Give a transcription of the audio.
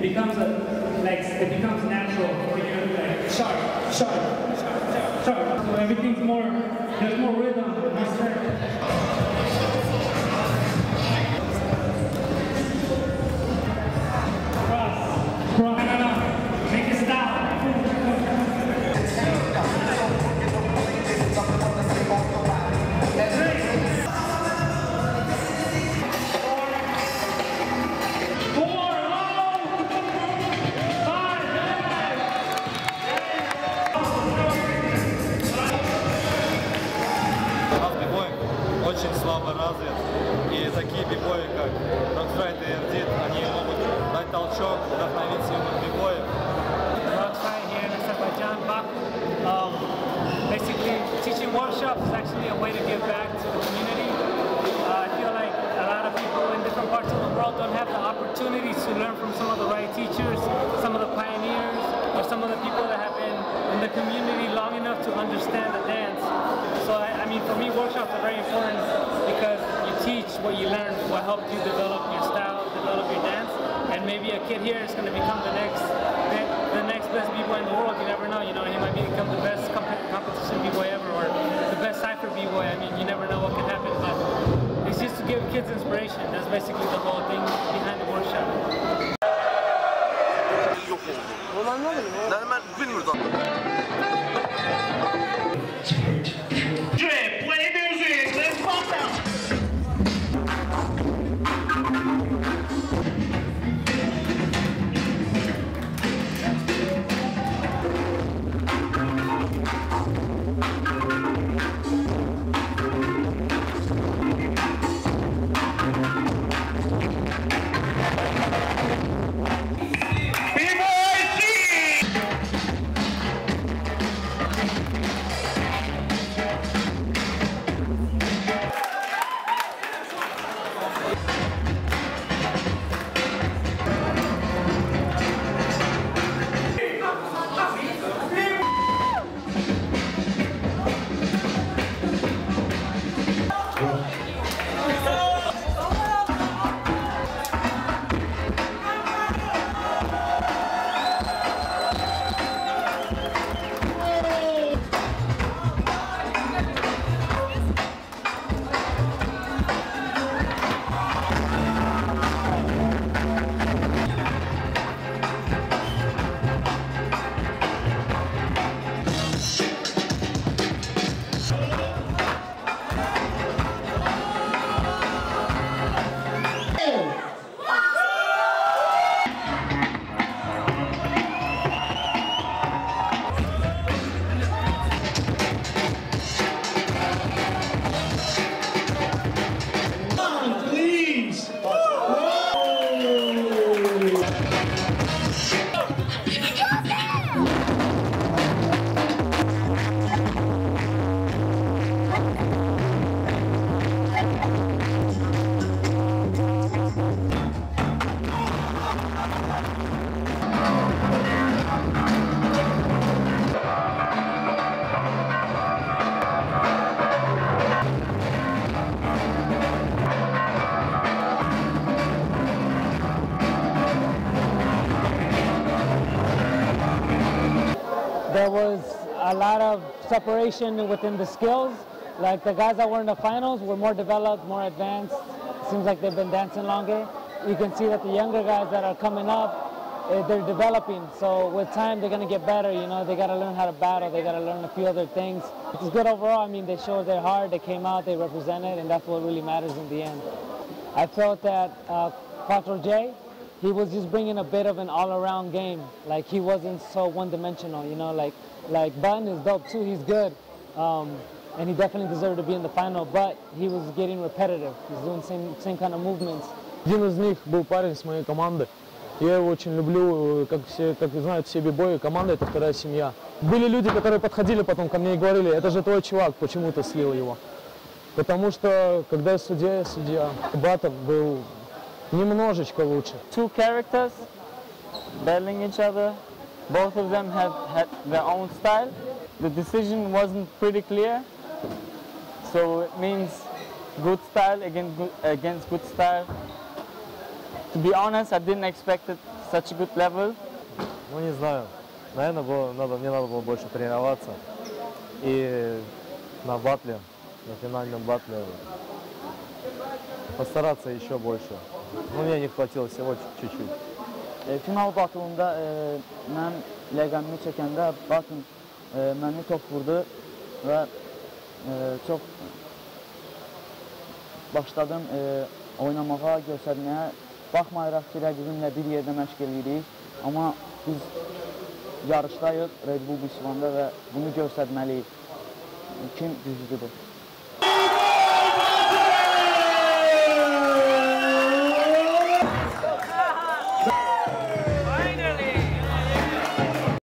Becomes a, like, it becomes бибои, как Rockstride и Эрдит, они могут дать толчок, вдохновить юных бибоев. Rockside here in Azerbaijan, Baku. Um, basically, teaching workshops is actually a way to give back to the community. Uh, I feel like a lot of people in different parts of the world don't have the opportunities to learn from some of the right teachers, some of the pioneers, or some of the people that have been in the community long enough to understand the dance. So, I, I mean, for me, workshops are very important because you teach what you learn, what helped you develop your style, develop your dance, and maybe a kid here is going to become the next the next best b-boy in the world. You never know. You know, he might become the best comp- competition b-boy ever, or the best cipher b-boy. I mean, you never know what can happen. But it's just to give kids inspiration. That's basically the whole thing behind the workshop. yok oldu. Yani ben bilmiyorum. Separation within the skills. Like the guys that were in the finals were more developed, more advanced. Seems like they've been dancing longer. You can see that the younger guys that are coming up, eh, they're developing. So with time, they're gonna get better. You know, they gotta learn how to battle. They gotta learn a few other things. It's good overall. I mean, they showed their heart. They came out. They represented, and that's what really matters in the end. I felt that uh, Quattro J, he was just bringing a bit of an all-around game. Like he wasn't so one-dimensional, you know. Like like Button is dope too. He's good, um, and he definitely deserved to be in the final. But he was getting repetitive. He's doing same same kind of movements. Один из них был парень с моей команды. Я его очень люблю, как, все, как знают все бибои, команда это вторая семья. Были люди, которые подходили потом ко мне и говорили, это же твой чувак, почему ты слил его? Потому что, когда я судья, я судья, Батон был немножечко лучше. two characters battling each other. Both of them have had their own style. The decision wasn't pretty clear, so it means good style against good, against good style. To be honest, I didn't expect it such a good level. Ну, не знаю. Наверное, было, надо, мне надо было больше тренироваться. И на батле, на финальном батле постараться еще больше. Ona görə ki, hepatitə C var çəkib. E, final batılında e, mən ləqəmimi çəkəndə Batın e, məni top vurdu və e, çox başladım e, oynamağa, göstərməyə. Baxmayaraq ki, rəqibimlə bir yerdə məşq edirik, amma biz yarışdayıq Red Bull Bisvanda və bunu göstərməliyik. Kim güclüdür bu?